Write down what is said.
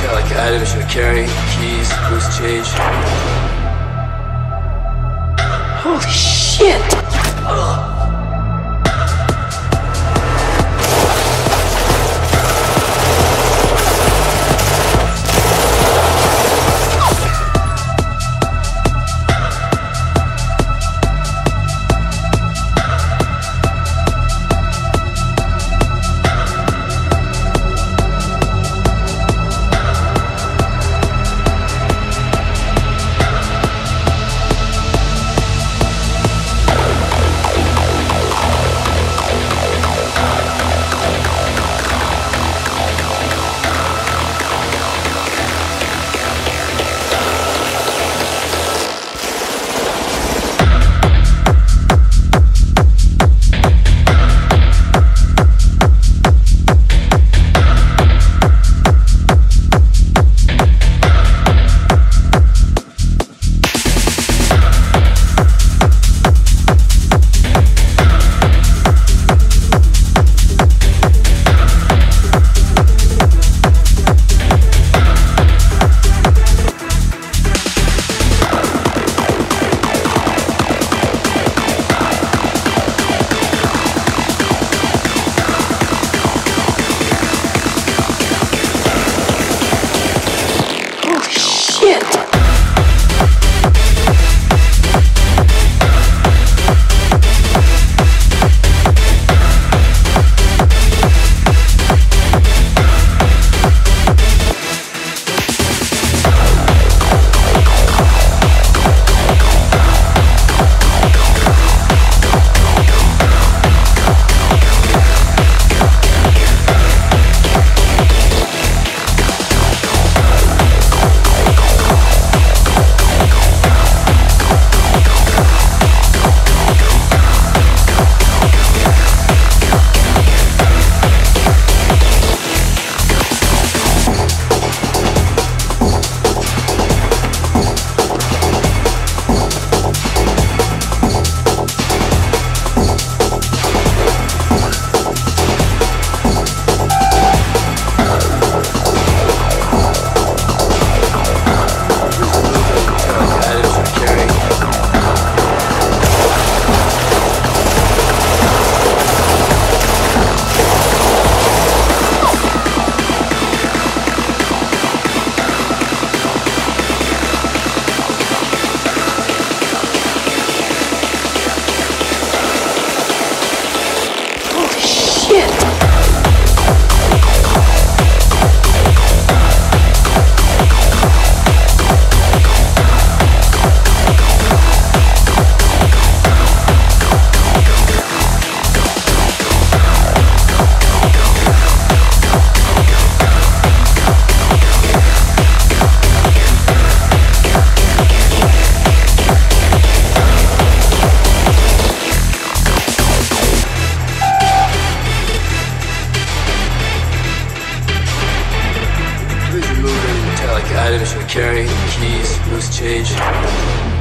Metallic items you carry, keys, loose change. Holy shit! Items you carry, keys, loose change.